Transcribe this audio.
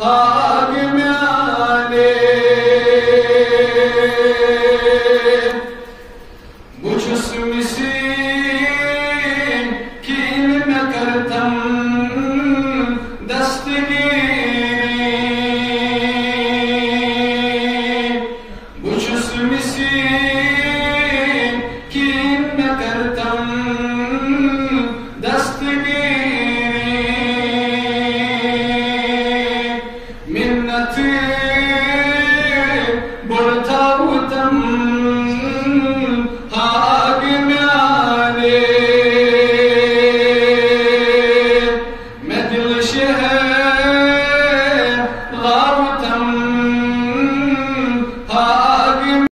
hagmane Bu çısmisi hag